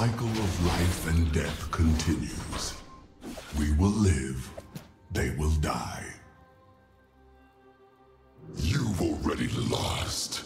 cycle of life and death continues. We will live, they will die. You've already lost.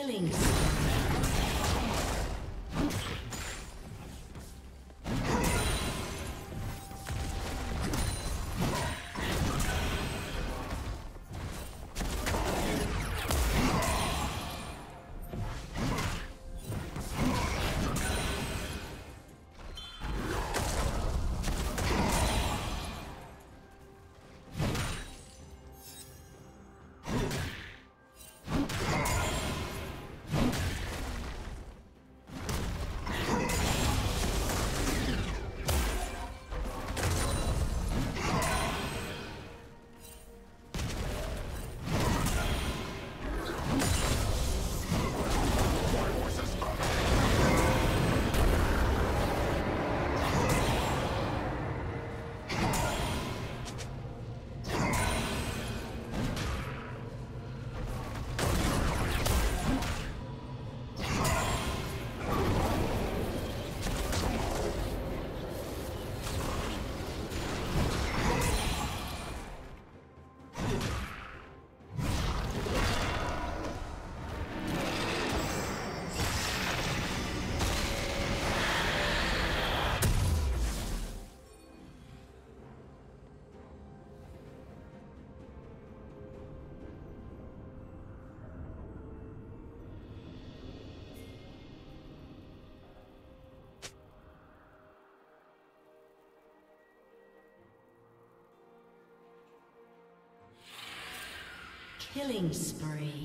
Killing Killing spree.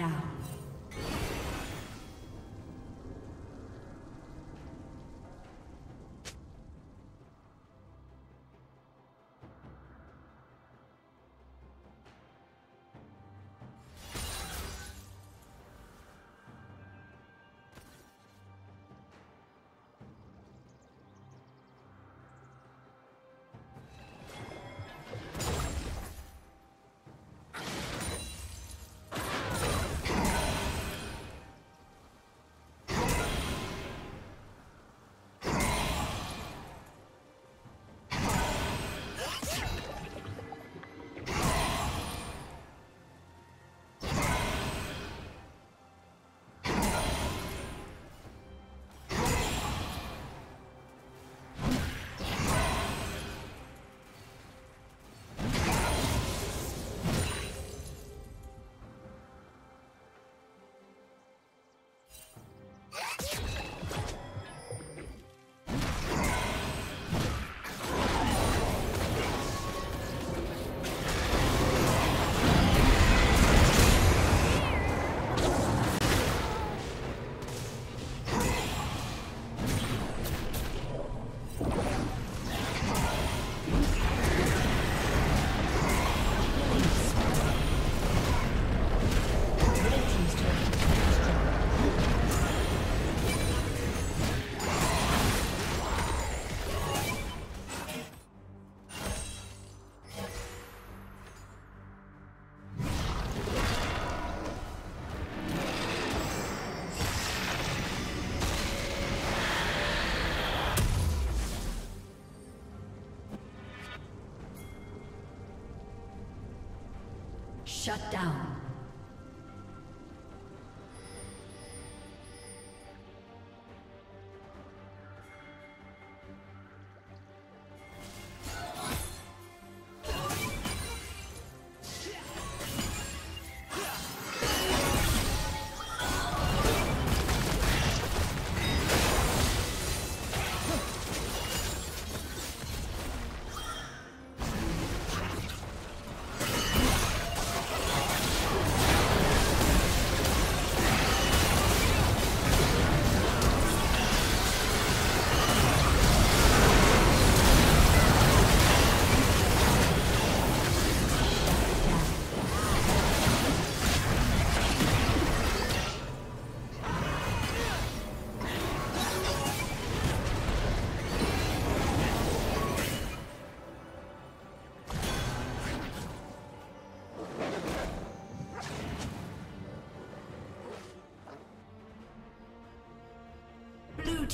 Down. Shut down.